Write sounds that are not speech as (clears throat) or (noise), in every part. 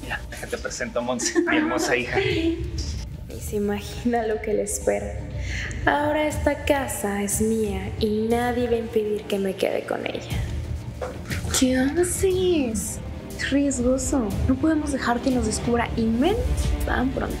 Mira, déjate presento a Monse, mi hermosa hija. Y se imagina lo que le espera. Ahora esta casa es mía y nadie va a impedir que me quede con ella. ¿Qué haces? Es riesgoso. No podemos dejar que nos descubra y menos tan pronto.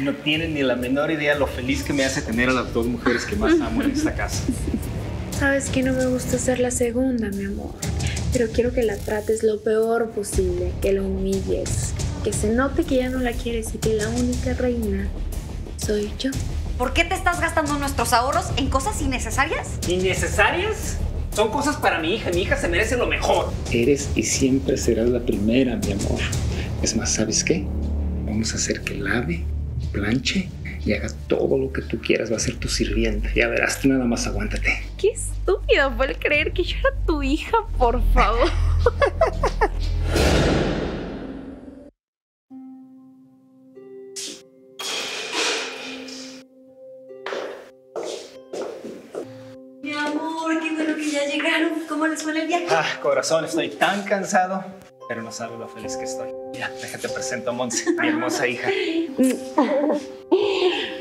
No tienen ni la menor idea lo feliz que me hace tener a las dos mujeres que más amo en esta casa. (laughs) Sabes que no me gusta ser la segunda, mi amor. Pero quiero que la trates lo peor posible, que la humilles, que se note que ya no la quieres y que la única reina soy yo. ¿Por qué te estás gastando nuestros ahorros en cosas innecesarias? ¿Innecesarias? Son cosas para mi hija. Mi hija se merece lo mejor. Eres y siempre serás la primera, mi amor. Es más, ¿sabes qué? Vamos a hacer que lave, planche y haga todo lo que tú quieras. Va a ser tu sirviente. Ya verás, tú nada más aguántate. Qué estúpido fue el creer que yo era tu hija, por favor. (laughs) Mi amor, qué bueno que ya llegaron. ¿Cómo les fue en el viaje? Ah, corazón, estoy tan cansado. Pero no sabes lo feliz que estoy. Mira, déjate presento a Monse, mi hermosa hija. (laughs)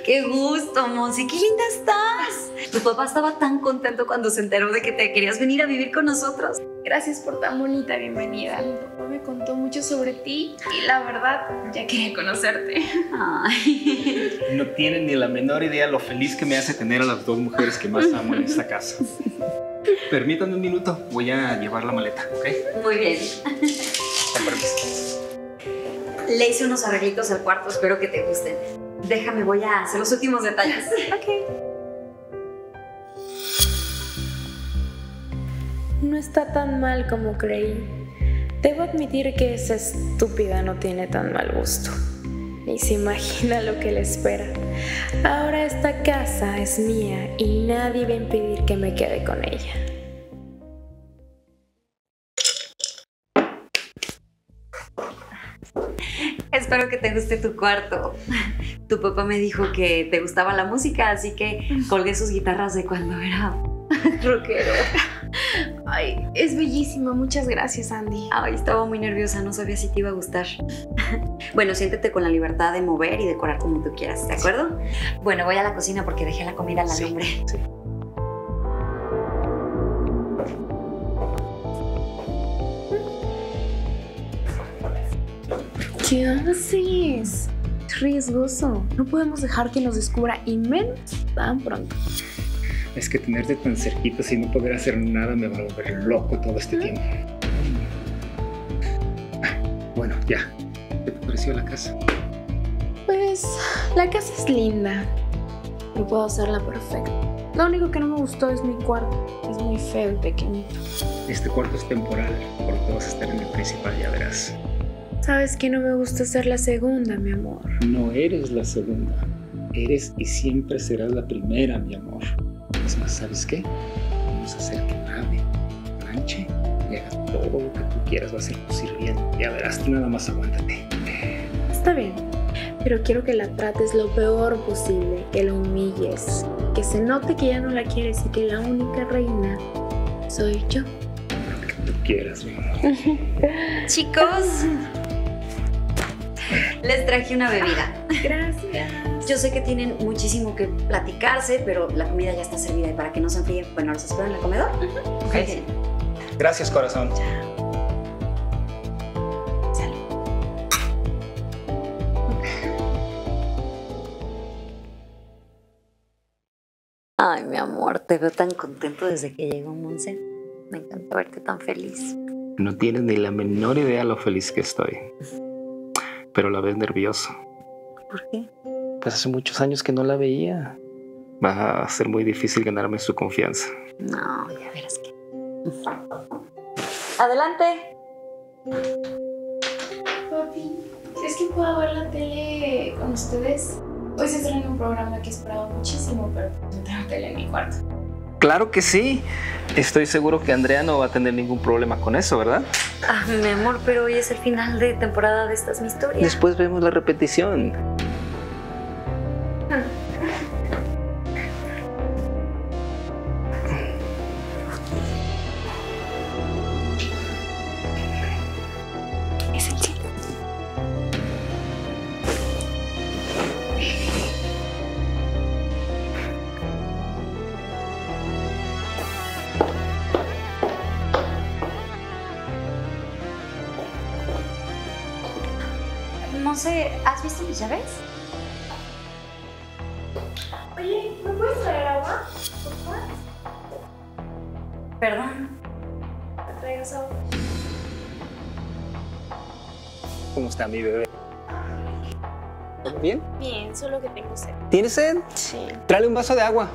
Qué gusto, Monsi. Qué linda estás. Tu papá estaba tan contento cuando se enteró de que te querías venir a vivir con nosotros. Gracias por tan bonita bienvenida. Mi papá me contó mucho sobre ti y la verdad ya quería conocerte. Ay. (laughs) No tienen ni la menor idea lo feliz que me hace tener a las dos mujeres que más amo en esta casa. (laughs) Permítanme un minuto, voy a llevar la maleta, ¿ok? Muy bien. Con permiso. Le hice unos arreglitos al cuarto, espero que te gusten. Déjame, voy a hacer los últimos detalles. No está tan mal como creí. Debo admitir que esa estúpida no tiene tan mal gusto. Ni se imagina lo que le espera. Ahora esta casa es mía y nadie va a impedir que me quede con ella. Espero que te guste tu cuarto. Tu papá me dijo que te gustaba la música, así que colgué sus guitarras de cuando era rockero. Ay, es bellísima. Muchas gracias, Andy. Ay, estaba muy nerviosa, no sabía si te iba a gustar. (laughs) Bueno, siéntete con la libertad de mover y decorar como tú quieras, ¿de acuerdo? Bueno, voy a la cocina porque dejé la comida a la lumbre. sí. ¿Qué haces? Es riesgoso. No podemos dejar que nos descubra y menos tan pronto. Es que tenerte tan cerquita sin no poder hacer nada me va a volver loco todo este tiempo. Ah, Bueno, ya. ¿Qué te pareció la casa? Pues la casa es linda. No puedo hacerla perfecta. Lo único que no me gustó es mi cuarto. Es muy feo y pequeñito. Este cuarto es temporal, porque vas a estar en el principal, ya verás. Sabes que no me gusta ser la segunda, mi amor. No eres la segunda. Eres y siempre serás la primera, mi amor. Es más, ¿sabes qué? Vamos a hacer que lave, planche y haga todo lo que tú quieras. Va a ser tu sirviente. Ya verás, tú nada más aguántate. Está bien, pero quiero que la trates lo peor posible, que la humilles, que se note que ya no la quieres y que la única reina soy yo. Lo que tú quieras, mi amor. (laughs) Chicos, les traje una bebida. Gracias. Yo sé que tienen muchísimo que platicarse, pero la comida ya está servida y para que no se enfríen, bueno, los espero en el comedor. Ok. Gracias, corazón. Ay, mi amor, te veo tan contento desde que llegó Monse. Me encanta verte tan feliz. No tienes ni la menor idea lo feliz que estoy. Pero la ves nervioso. ¿Por qué? Pues hace muchos años que no la veía. Va a ser muy difícil ganarme su confianza. No, ya verás que. Adelante. Papi, ¿crees que puedo ver la tele con ustedes? Hoy se estrena un programa que esperaba muchísimo, pero no tengo tele en mi cuarto. Claro que sí. Estoy seguro que Andrea no va a tener ningún problema con eso, ¿verdad? Ah, mi amor, pero hoy es el final de temporada de Esta es mi historia. Después vemos la repetición. ¿Has visto mis llaves? Oye, ¿me puedes traer agua? Por favor. Perdón. ¿Me traigas agua? ¿Cómo está mi bebé? ¿Todo bien? Bien, solo que tengo sed. ¿Tienes sed? Sí. Tráele un vaso de agua.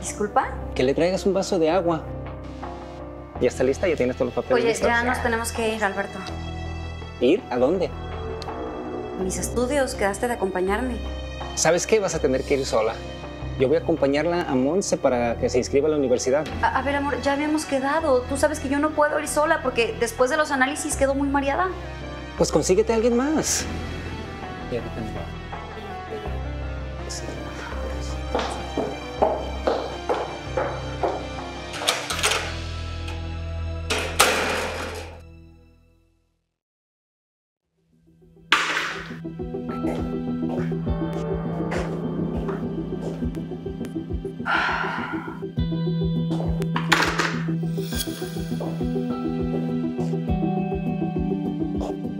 Disculpa. Que le traigas un vaso de agua. ¿Ya está lista? ¿Ya tienes todos los papeles Oye, listos? ya nos tenemos que ir, Alberto. ¿Ir? ¿A dónde? Mis estudios, quedaste de acompañarme. ¿Sabes qué? Vas a tener que ir sola. Yo voy a acompañarla a Monse para que se inscriba a la universidad. A, a ver, amor, ya habíamos quedado. Tú sabes que yo no puedo ir sola porque después de los análisis quedó muy mareada. Pues consíguete a alguien más. Ya,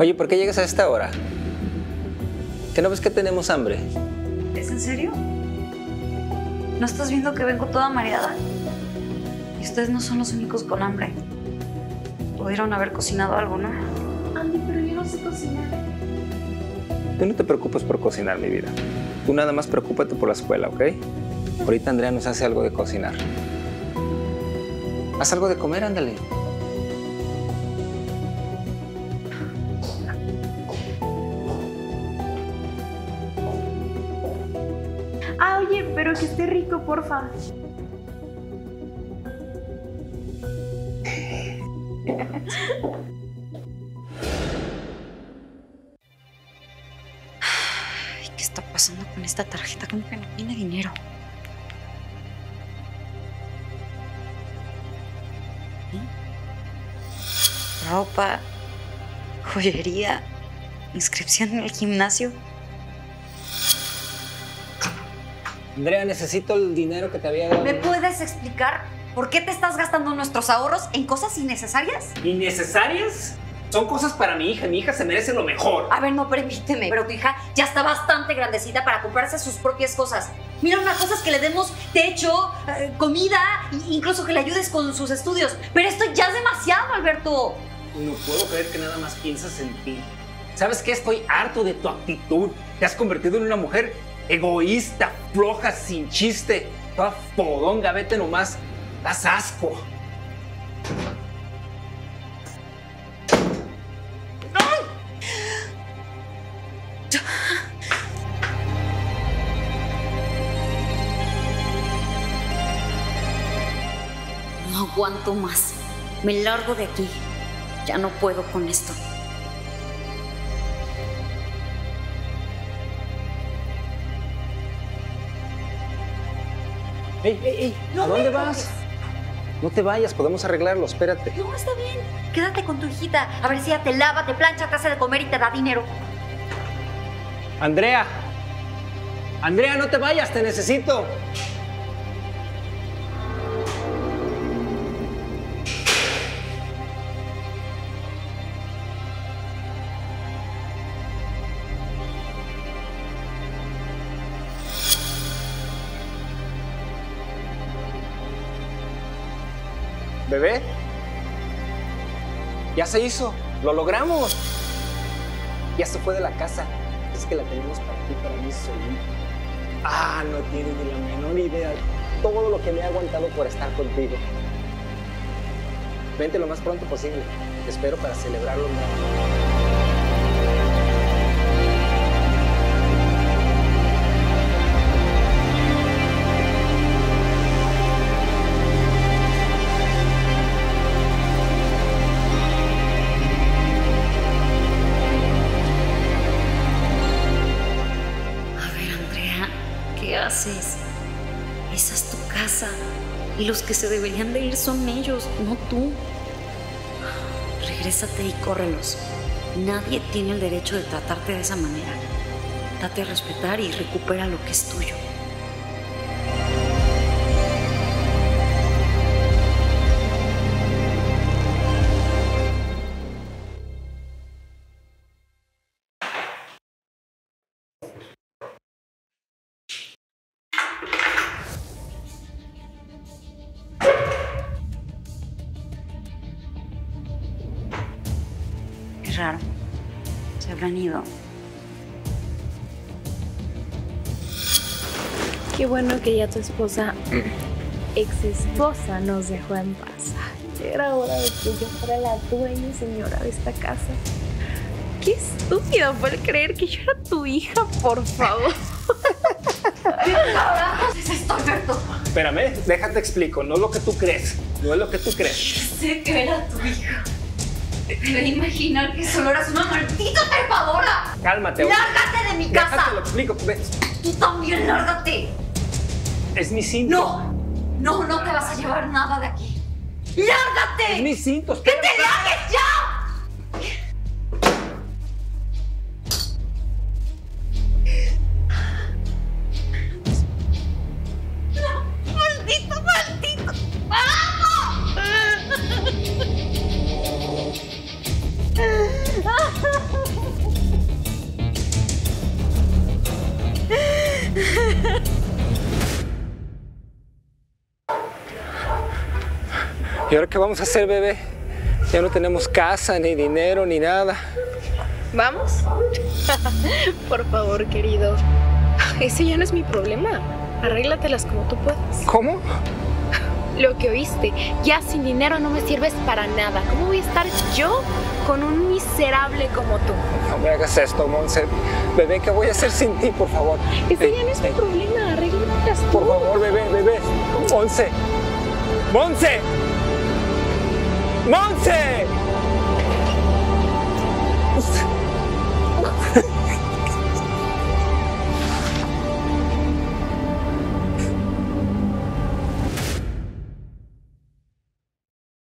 Oye, ¿por qué llegas a esta hora? ¿Que no ves que tenemos hambre? ¿Es en serio? ¿No estás viendo que vengo toda mareada? Y ustedes no son los únicos con hambre. Pudieron haber cocinado algo, ¿no? Andy, pero yo no sé cocinar. Tú no te preocupes por cocinar, mi vida. Tú nada más preocúpate por la escuela, ¿ok? Ahorita Andrea nos hace algo de cocinar. Haz algo de comer, ándale. Que esté rico, porfa. Ay, ¿qué está pasando con esta tarjeta? Como que no tiene dinero. Ropa, joyería, inscripción en el gimnasio. Andrea, necesito el dinero que te había dado. ¿Me puedes explicar por qué te estás gastando nuestros ahorros en cosas innecesarias? ¿Innecesarias? Son cosas para mi hija. Mi hija se merece lo mejor. A ver, no permíteme, pero tu hija ya está bastante grandecita para comprarse sus propias cosas. Mira, una cosa es que le demos techo, eh, comida, e incluso que le ayudes con sus estudios. Pero esto ya es demasiado, Alberto. No puedo creer que nada más piensas en ti. ¿Sabes qué? Estoy harto de tu actitud. Te has convertido en una mujer egoísta, floja, sin chiste. Toda fodonga, vete nomás. Das asco. No aguanto más. Me largo de aquí. Ya no puedo con esto. ¡Ey, ey, ey! No ¿A dónde vas? No te vayas, podemos arreglarlo, espérate. No, está bien. Quédate con tu hijita. A ver si ella te lava, te plancha, te hace de comer y te da dinero. Andrea. Andrea, no te vayas, te necesito. Bebé. Ya se hizo. Lo logramos. Ya se fue de la casa. Es que la tenemos para ti, para mí solita. Ah, no tienes ni la menor idea todo lo que me ha aguantado por estar contigo. Vente lo más pronto posible. Te espero para celebrarlo. Esa es tu casa. Y los que se deberían de ir son ellos, no tú. Regrésate y córrelos. Nadie tiene el derecho de tratarte de esa manera. Date a respetar y recupera lo que es tuyo. Qué raro. Se habrán ido. Qué bueno que ya tu esposa, (clears throat) ex esposa, nos dejó en paz. Era hora de que yo fuera la dueña y señora de esta casa. Qué estúpido fue el creer que yo era tu hija, por favor. ¿Qué carajos es esto, Alberto? Espérame, déjate explico. No es lo que tú crees. No es lo que tú crees. Sé que era tu hija. Debe imaginar que solo eras una maldita trepadora. Cálmate. ¡Lárgate de mi Déjate casa! lo explico. Ve, Tú también, lárgate. Es mi cinto. No, no, no te vas a llevar nada de aquí. Es ¡Lárgate! mi cinto. ¡Que te largues ya! ¿Y ahora qué vamos a hacer, bebé? Ya no tenemos casa, ni dinero, ni nada. ¿Vamos? (laughs) por favor, querido. Ese ya no es mi problema. Arréglatelas como tú puedas. ¿Cómo? Lo que oíste, ya sin dinero no me sirves para nada. ¿Cómo voy a estar yo con un miserable como tú? No me hagas esto, Monse. Bebé, ¿qué voy a hacer sin ti, por favor? Ese ya no es mi problema. Arréglatelas tú. Por favor, bebé, bebé. Monse. Monse. Monte!